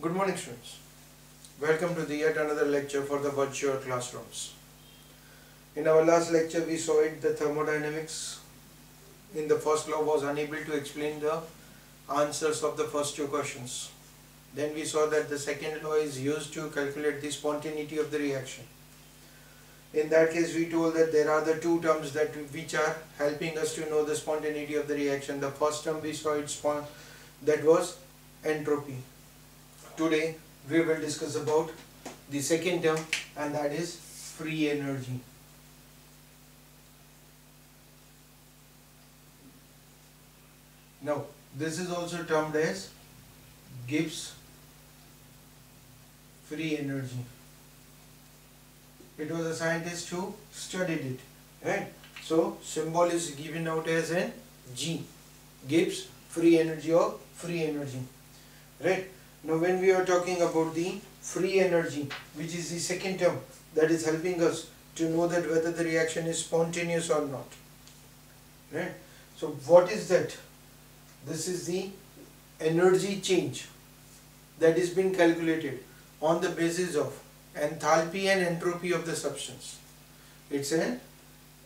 Good morning students. Welcome to the yet another lecture for the virtual classrooms. In our last lecture we saw it the thermodynamics in the first law was unable to explain the answers of the first two questions. Then we saw that the second law is used to calculate the spontaneity of the reaction. In that case we told that there are the two terms that which are helping us to know the spontaneity of the reaction. The first term we saw it that was entropy. Today we will discuss about the second term and that is free energy. Now this is also termed as Gibbs free energy. It was a scientist who studied it, right? So symbol is given out as an G, Gibbs free energy or free energy, right? Now when we are talking about the free energy, which is the second term that is helping us to know that whether the reaction is spontaneous or not, right? So what is that? This is the energy change that is being calculated on the basis of enthalpy and entropy of the substance. It's an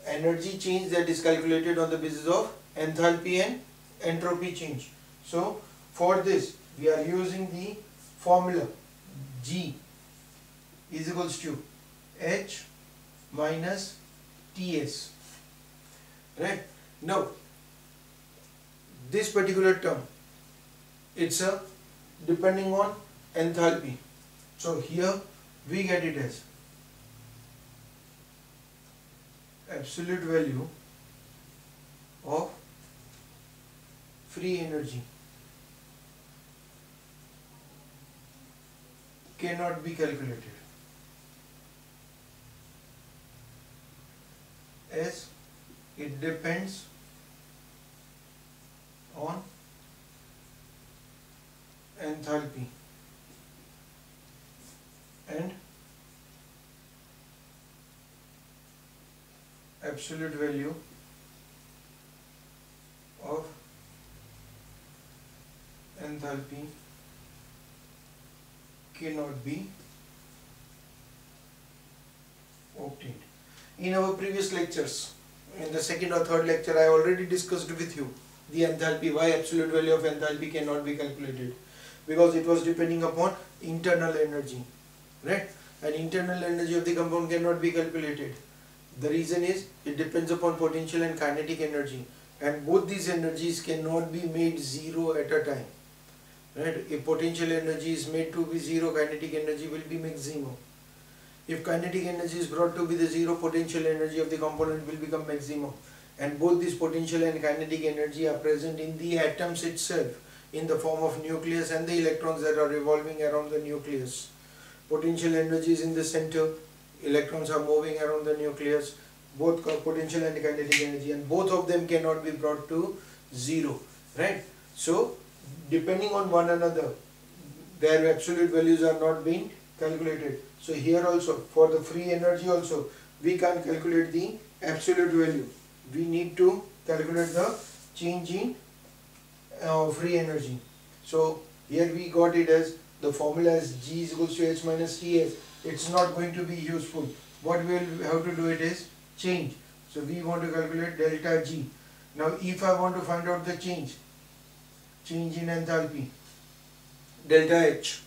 energy change that is calculated on the basis of enthalpy and entropy change. So for this we are using the formula G is equals to H minus Ts. Right? Now this particular term it's a depending on enthalpy so here we get it as absolute value of free energy cannot be calculated. As it depends on enthalpy and absolute value of enthalpy cannot be obtained. In our previous lectures, in the second or third lecture, I already discussed with you the enthalpy, why absolute value of enthalpy cannot be calculated. Because it was depending upon internal energy, right? And internal energy of the compound cannot be calculated. The reason is, it depends upon potential and kinetic energy. And both these energies cannot be made zero at a time right? If potential energy is made to be zero kinetic energy will be maximum if kinetic energy is brought to be the zero potential energy of the component will become maximum. And both this potential and kinetic energy are present in the atoms itself in the form of nucleus and the electrons that are revolving around the nucleus. Potential energy is in the center electrons are moving around the nucleus. Both potential and kinetic energy and both of them cannot be brought to zero. Right? So depending on one another their absolute values are not being calculated. So here also for the free energy also we can't calculate the absolute value. We need to calculate the change in uh, free energy. So here we got it as the formula is g is equals to h minus ts it's not going to be useful. What we will have to do it is change. So we want to calculate delta g. Now if i want to find out the change change in enthalpy delta H.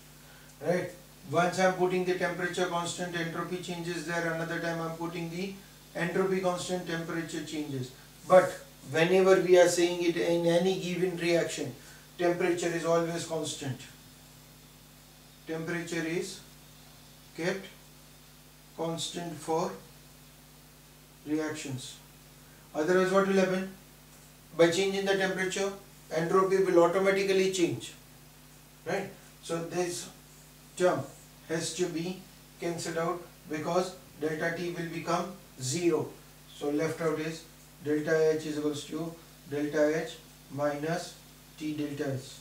Right? Once I'm putting the temperature constant entropy changes there. Another time I'm putting the entropy constant temperature changes. But whenever we are saying it in any given reaction temperature is always constant. Temperature is kept constant for reactions. Otherwise what will happen? By changing the temperature entropy will automatically change right? So this term has to be cancelled out because delta t will become 0 so left out is delta h is equals to delta h minus t delta s.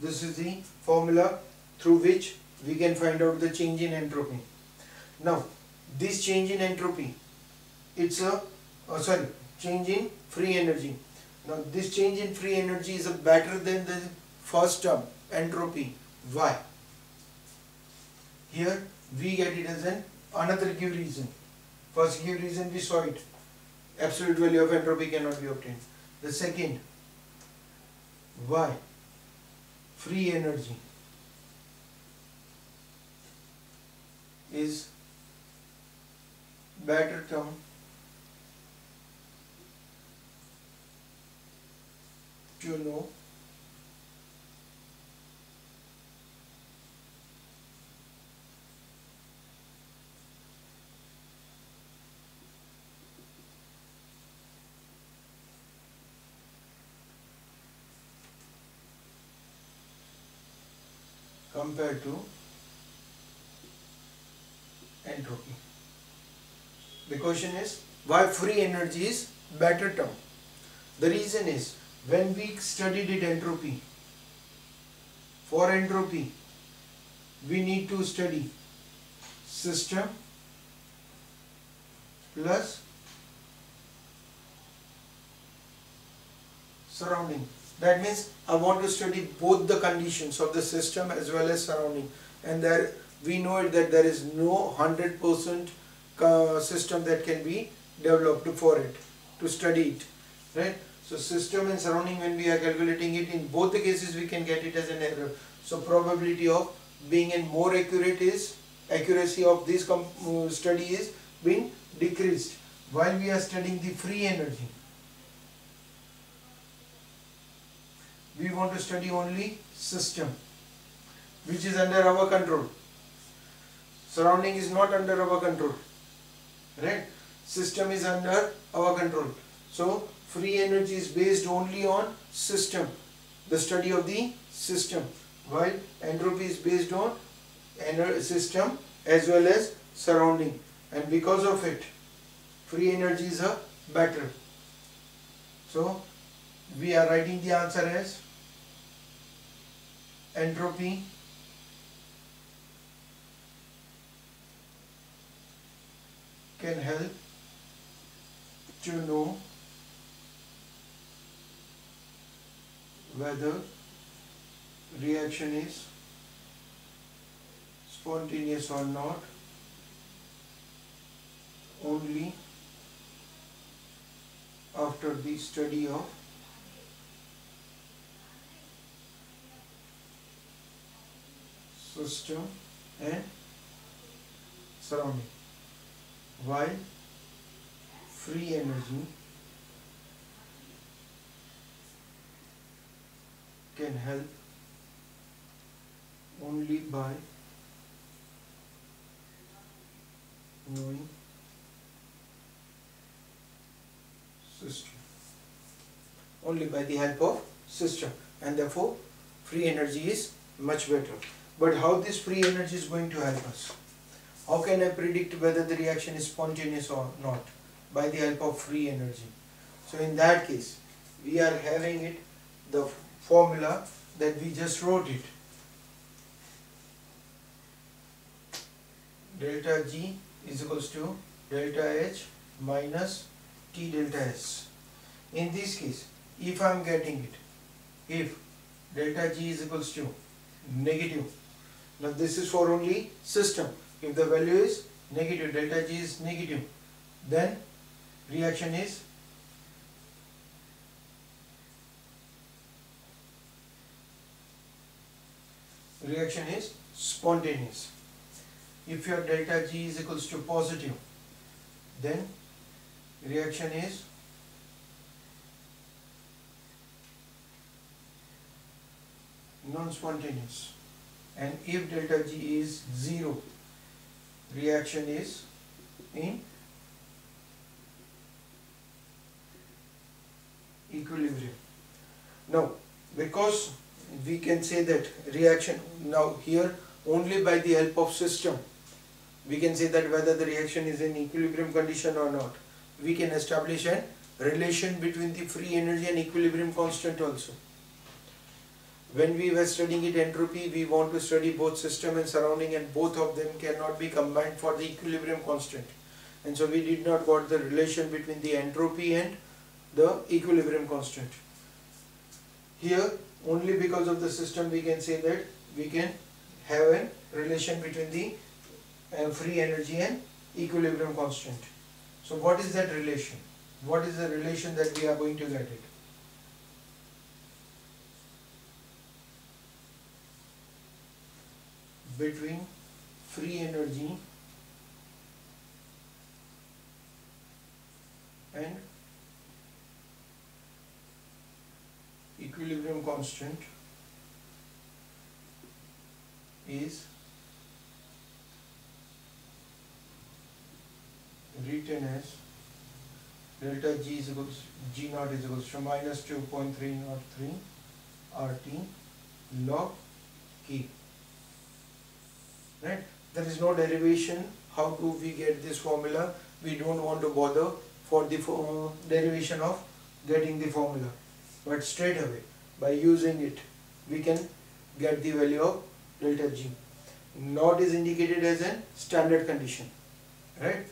This is the formula through which we can find out the change in entropy. Now this change in entropy it's a oh sorry change in free energy now this change in free energy is better than the first term entropy. Why? Here we get it as an another give reason. First give reason we saw it. Absolute value of entropy cannot be obtained. The second why? Free energy is better term know compared to entropy. The question is why free energy is better term. The reason is when we studied it entropy, for entropy we need to study system plus surrounding. That means I want to study both the conditions of the system as well as surrounding. And there we know it that there is no 100% uh, system that can be developed for it to study it right so system and surrounding when we are calculating it in both the cases we can get it as an error. So probability of being in more accurate is accuracy of this uh, study is being decreased while we are studying the free energy. We want to study only system which is under our control. Surrounding is not under our control right? System is under our control. So free energy is based only on system. The study of the system. While entropy is based on system as well as surrounding. And because of it free energy is a better so we are writing the answer as entropy can help to know whether reaction is spontaneous or not only after the study of system and surrounding. While free energy can help only by knowing system only by the help of system and therefore free energy is much better but how this free energy is going to help us? How can I predict whether the reaction is spontaneous or not? By the help of free energy. So in that case, we are having it, the formula that we just wrote it. Delta G is equals to delta H minus T delta S. In this case, if I am getting it, if delta G is equals to negative now this is for only system. If the value is negative, delta G is negative, then reaction is reaction is spontaneous. If your delta G is equals to positive, then reaction is non-spontaneous and if delta G is 0 reaction is in equilibrium. Now because we can say that reaction now here only by the help of system we can say that whether the reaction is in equilibrium condition or not. We can establish a relation between the free energy and equilibrium constant also. When we were studying it entropy we want to study both system and surrounding and both of them cannot be combined for the equilibrium constant. And so we did not got the relation between the entropy and the equilibrium constant. Here only because of the system we can say that we can have a relation between the uh, free energy and equilibrium constant. So what is that relation? What is the relation that we are going to get it? Between free energy and equilibrium constant is written as delta G is equals G naught is equals to minus 2.303 RT log K. Right? There is no derivation. How do we get this formula? We don't want to bother for the uh, derivation of getting the formula. But straight away, by using it, we can get the value of delta G. Not is indicated as a standard condition. Right?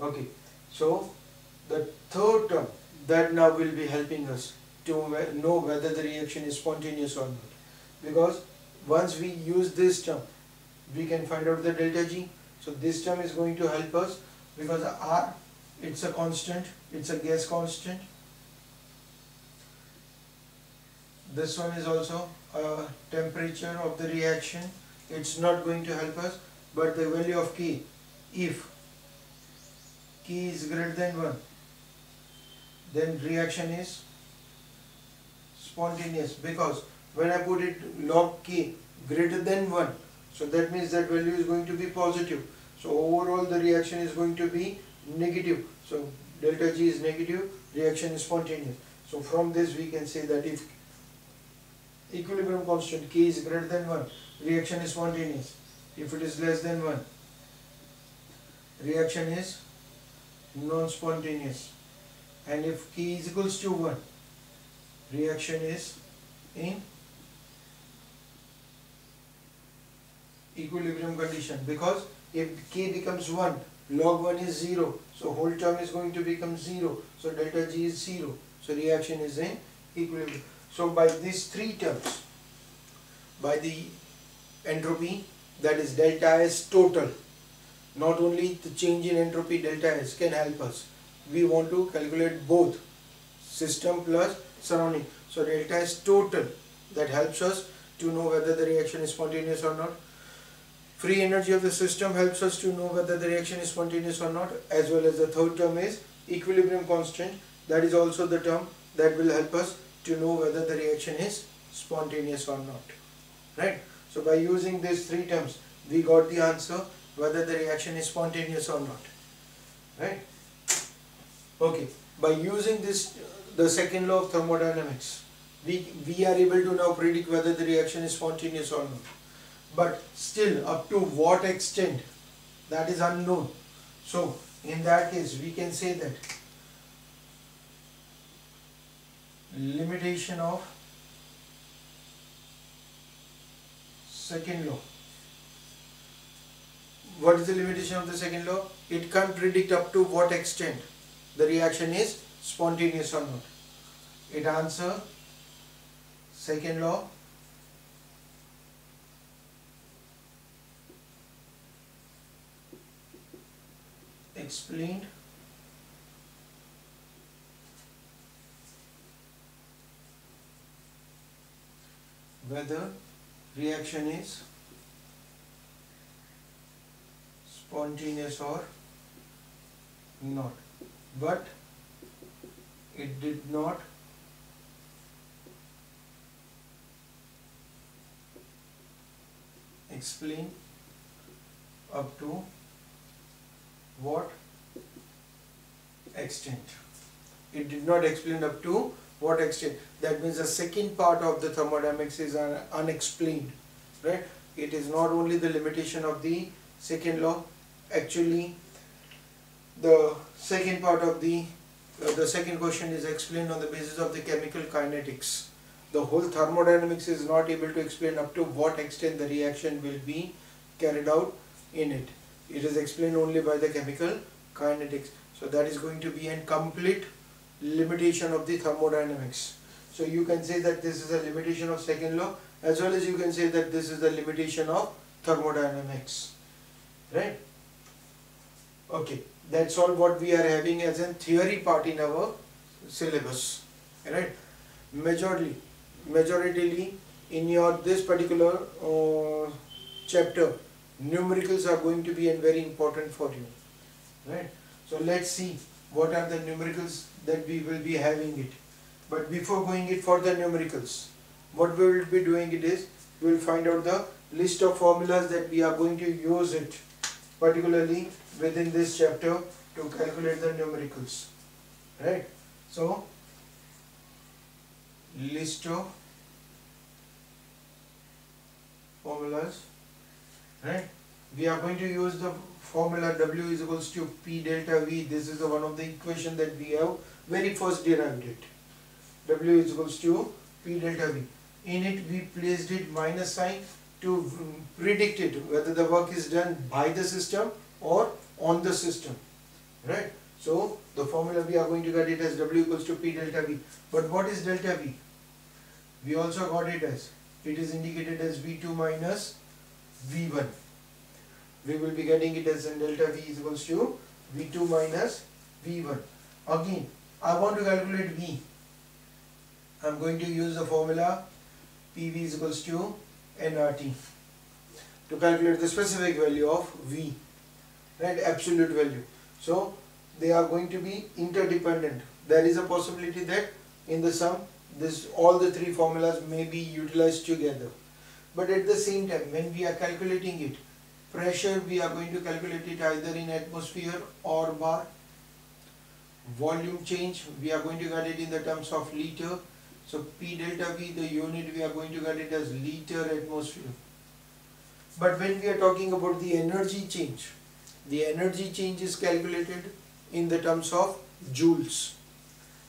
Okay. So, the third term that now will be helping us to know whether the reaction is spontaneous or not. Because once we use this term, we can find out the delta G. So this term is going to help us because R, it's a constant, it's a gas constant. This one is also a temperature of the reaction. It's not going to help us, but the value of K, if K is greater than 1, then reaction is spontaneous because when I put it log K greater than 1, so that means that value is going to be positive. So overall the reaction is going to be negative. So delta G is negative, reaction is spontaneous. So from this we can say that if equilibrium constant K is greater than 1, reaction is spontaneous. If it is less than 1, reaction is non-spontaneous. And if K is equals to 1, reaction is in equilibrium condition because if k becomes 1 log 1 is 0 so whole term is going to become 0 so delta g is 0 so reaction is in equilibrium so by these three terms by the entropy that is delta S total not only the change in entropy delta S can help us. We want to calculate both system plus surrounding. So delta S total that helps us to know whether the reaction is spontaneous or not. Free energy of the system helps us to know whether the reaction is spontaneous or not as well as the third term is equilibrium constant. That is also the term that will help us to know whether the reaction is spontaneous or not right? So by using these three terms we got the answer whether the reaction is spontaneous or not right? Okay by using this the second law of thermodynamics we we are able to now predict whether the reaction is spontaneous or not. But still up to what extent that is unknown. So in that case we can say that limitation of second law. What is the limitation of the second law? It can't predict up to what extent the reaction is spontaneous or not. It answer second law explained whether reaction is spontaneous or not but it did not explain up to what extent. It did not explain up to what extent. That means the second part of the thermodynamics is unexplained. Right? It is not only the limitation of the second law. Actually, the second part of the uh, the second question is explained on the basis of the chemical kinetics. The whole thermodynamics is not able to explain up to what extent the reaction will be carried out in it it is explained only by the chemical kinetics. So that is going to be a complete limitation of the thermodynamics. So you can say that this is a limitation of second law as well as you can say that this is the limitation of thermodynamics. Right? Okay that's all what we are having as a theory part in our syllabus. Right? Majorly majoritarily in your this particular uh, chapter numericals are going to be very important for you. Right? So let's see what are the numericals that we will be having it. But before going it for the numericals what we will be doing it is we will find out the list of formulas that we are going to use it particularly within this chapter to calculate the numericals. Right? So list of formulas right? We are going to use the formula w is equals to p delta v. This is the one of the equation that we have very first derived it w is equals to p delta v. In it we placed it minus sign to predict it whether the work is done by the system or on the system right? So the formula we are going to get it as w equals to p delta v. But what is delta v? We also got it as it is indicated as v2 minus v1 we will be getting it as in delta v is equals to v2 minus v1 again I want to calculate v. I'm going to use the formula pv is equals to nRT to calculate the specific value of v right? Absolute value. So they are going to be interdependent. There is a possibility that in the sum this all the three formulas may be utilized together. But at the same time when we are calculating it pressure we are going to calculate it either in atmosphere or bar volume change we are going to get it in the terms of liter. So p delta v the unit we are going to get it as liter atmosphere. But when we are talking about the energy change the energy change is calculated in the terms of joules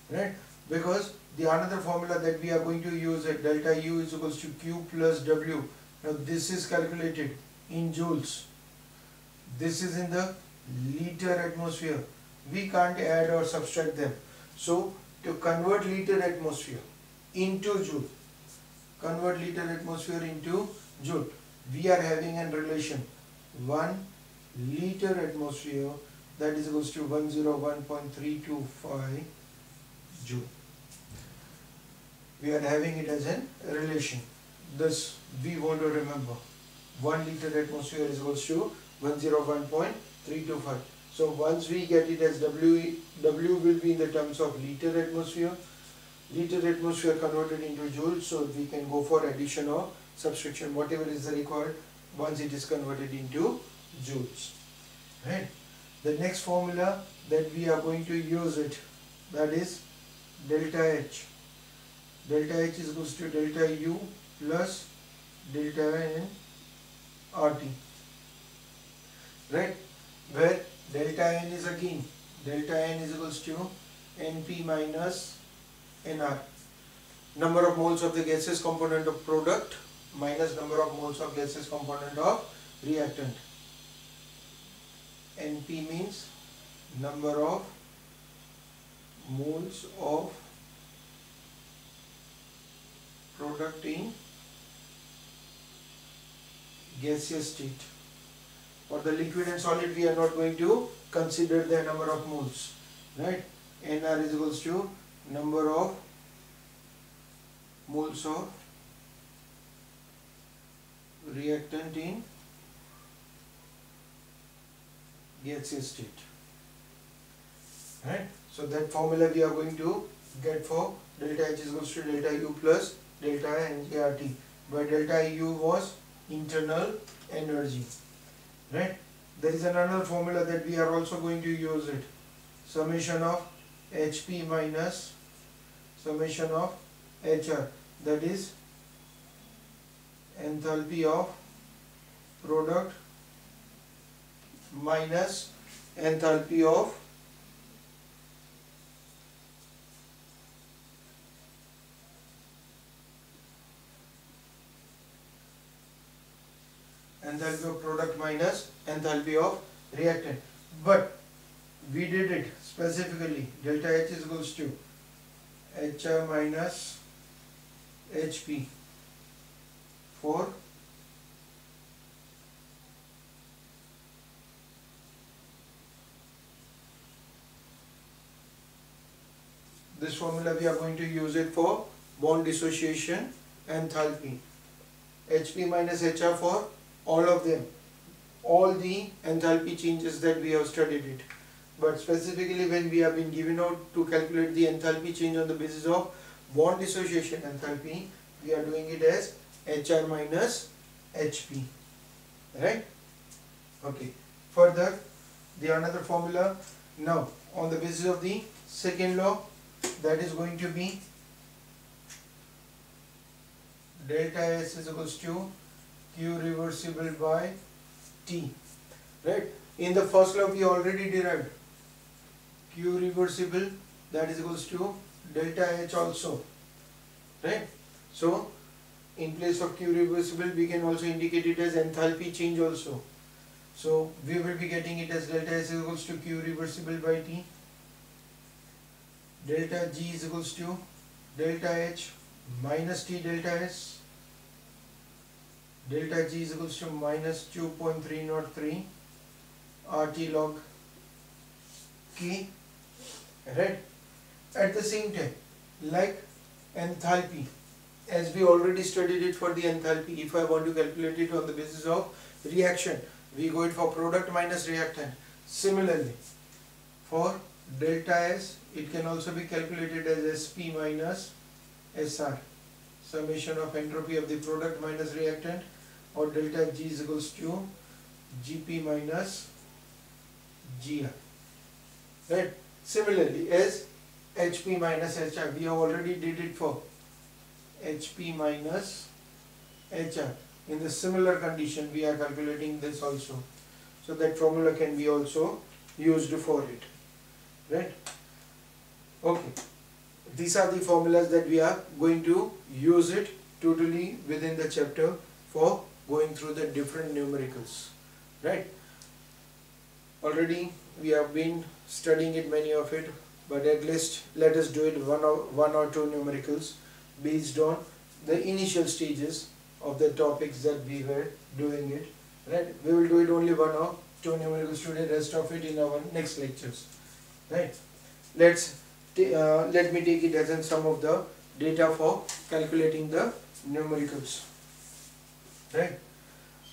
right? Because the another formula that we are going to use at delta u is equals to q plus w. Now this is calculated in joules. This is in the liter atmosphere we can't add or subtract them. So to convert liter atmosphere into joule convert liter atmosphere into joule we are having a relation. 1 liter atmosphere that is equals to 101.325 joule. We are having it as a relation. This we want to remember. 1 liter atmosphere is equals to 101.325 so once we get it as W, W will be in the terms of liter atmosphere. Liter atmosphere converted into joules so we can go for addition or subtraction whatever is required once it is converted into joules. Right? The next formula that we are going to use it that is delta H. Delta H is equals to delta U plus delta N RT right? Where delta N is again delta N is equals to NP minus NR number of moles of the gaseous component of product minus number of moles of gaseous component of reactant NP means number of moles of product in gaseous state. For the liquid and solid we are not going to consider the number of moles. Right? NR is equals to number of moles of reactant in gaseous state. Right? So that formula we are going to get for delta H is equals to delta U plus delta NGRT where delta U was internal energy right? There is another formula that we are also going to use it. Summation of HP minus summation of HR that is enthalpy of product minus enthalpy of enthalpy of product minus enthalpy of reactant. But we did it specifically. Delta H is equals to HR minus HP for this formula we are going to use it for bond dissociation enthalpy. HP minus HR for all of them. All the enthalpy changes that we have studied it. But specifically when we have been given out to calculate the enthalpy change on the basis of bond dissociation enthalpy we are doing it as HR minus HP right? Okay. Further the another formula. Now on the basis of the second law that is going to be delta S is equals to Q reversible by T. Right? In the first law we already derived Q reversible that is equals to delta H also. Right? So in place of Q reversible we can also indicate it as enthalpy change also. So we will be getting it as delta S equals to Q reversible by T. Delta G is equals to delta H minus T delta S delta G is equals to minus 2.303 RT log K right? At the same time like enthalpy as we already studied it for the enthalpy if I want to calculate it on the basis of reaction we go it for product minus reactant. Similarly for delta S it can also be calculated as SP minus SR summation of entropy of the product minus reactant or delta G is equals to GP minus GR right? Similarly as HP minus HR we have already did it for HP minus HR in the similar condition we are calculating this also. So that formula can be also used for it. Right? Okay. These are the formulas that we are going to use it totally within the chapter for going through the different numericals right? Already we have been studying it many of it but at least let us do it one or one or two numericals based on the initial stages of the topics that we were doing it right? We will do it only one or two numericals today rest of it in our next lectures right? Let's uh, let me take it as in some of the data for calculating the numericals right?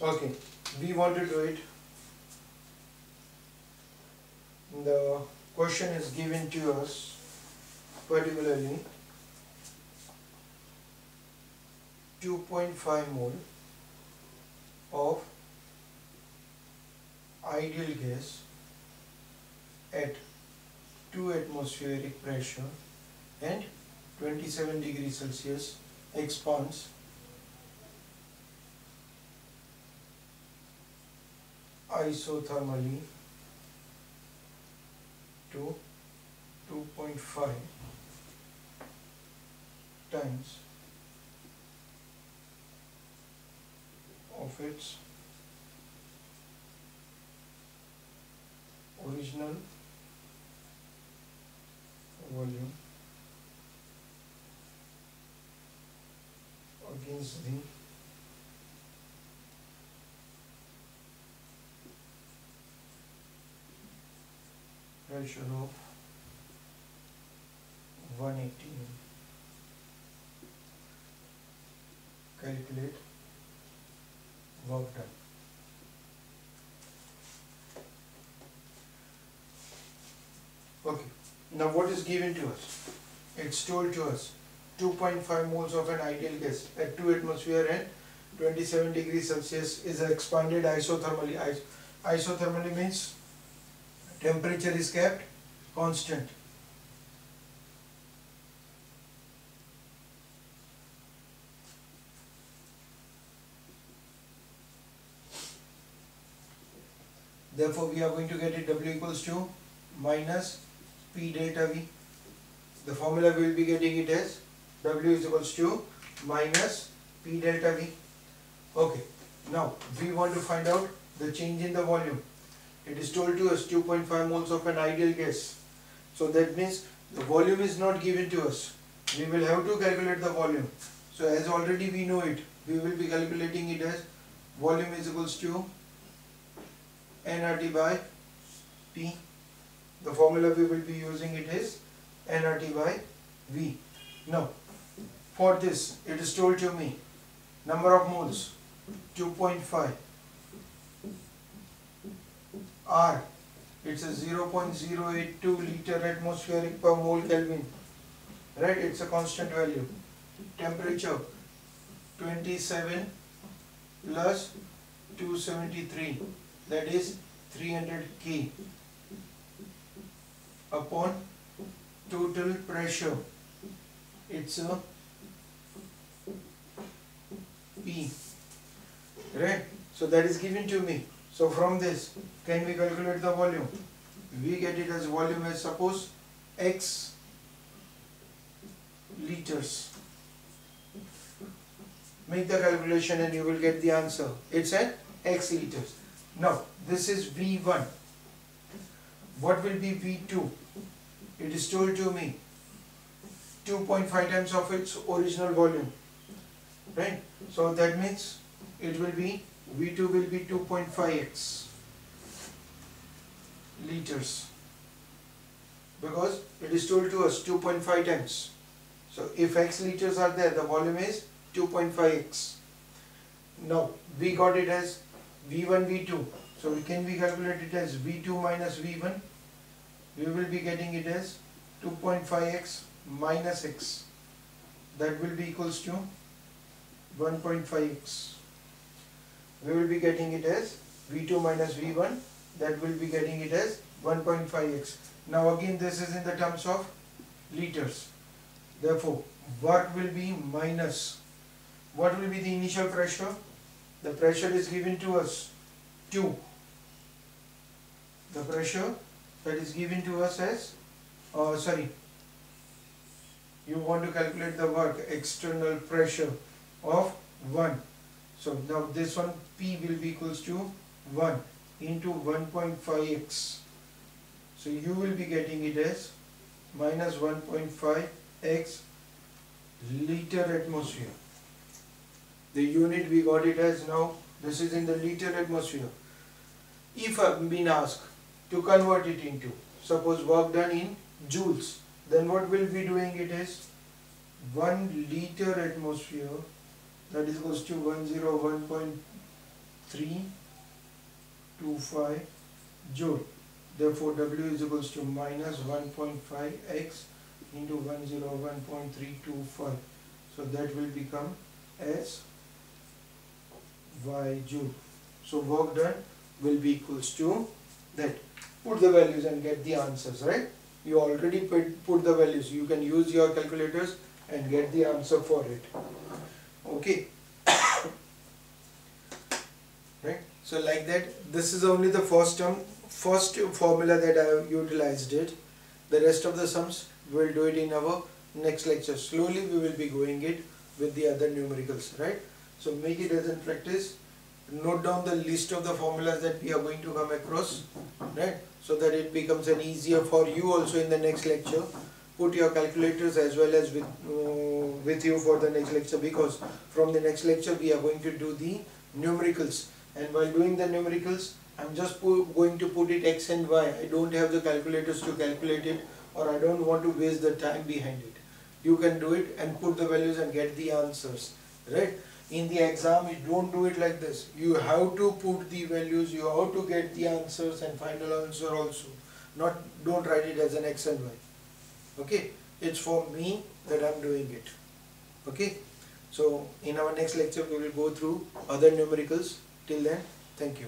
Okay. We want to do it. The question is given to us particularly. 2.5 mole of ideal gas at 2 atmospheric pressure and 27 degrees Celsius expands isothermally to 2.5 times of its original volume against the pressure of 118 calculate work done. Okay now what is given to us? It's told to us 2.5 moles of an ideal gas. At 2 atmosphere and 27 degrees Celsius is expanded isothermally. Isothermally means temperature is kept constant. Therefore we are going to get it W equals to minus P delta V. The formula we will be getting it as W is equals to minus P delta V. Okay. Now we want to find out the change in the volume it is told to us 2.5 moles of an ideal gas so that means the volume is not given to us we will have to calculate the volume so as already we know it we will be calculating it as volume is equals to nRT by P. The formula we will be using it is nRT by V. Now, for this, it is told to me number of moles 2.5 R. It's a 0.082 liter atmospheric per mole Kelvin. Right it's a constant value. Temperature 27 plus 273 that is 300 K. Upon total pressure it's a P. Right so that is given to me so from this can we calculate the volume? We get it as volume as suppose x liters. Make the calculation and you will get the answer. It's at x liters. Now this is v1 what will be v2 it is told to me 2.5 times of its original volume. Right? So that means it will be v2 will be 2.5x liters. Because it is told to us 2.5 times. So if x liters are there the volume is 2.5x now we got it as v1 v2 so we can we calculate it as v2 minus v1 we will be getting it as 2.5x minus x. That will be equals to 1.5x we will be getting it as v2 minus v1 that will be getting it as 1.5x now again this is in the terms of liters. Therefore work will be minus? What will be the initial pressure? The pressure is given to us 2 the pressure that is given to us as uh, sorry you want to calculate the work external pressure of 1 so now this one P will be equals to 1 into 1.5x so you will be getting it as minus 1.5x liter atmosphere. The unit we got it as now this is in the liter atmosphere. If I've been asked to convert it into suppose work done in joules then what we'll be doing it is 1 liter atmosphere that is equals to 101.325 joule. Therefore W is equals to minus 1.5x into 101.325 so that will become as y joule. So work done will be equals to that. Put the values and get the answers right? You already put the values. You can use your calculators and get the answer for it okay. Right? So like that this is only the first term first formula that I have utilized it. The rest of the sums we will do it in our next lecture. Slowly we will be going it with the other numericals right? So make it as in practice. Note down the list of the formulas that we are going to come across right? So that it becomes an easier for you also in the next lecture put your calculators as well as with uh, with you for the next lecture because from the next lecture we are going to do the numericals. And while doing the numericals I'm just going to put it x and y. I don't have the calculators to calculate it or I don't want to waste the time behind it. You can do it and put the values and get the answers right? In the exam you don't do it like this. You have to put the values you have to get the answers and final answer also. Not don't write it as an x and y okay? It's for me that I'm doing it. Okay? So in our next lecture we will go through other numericals. Till then thank you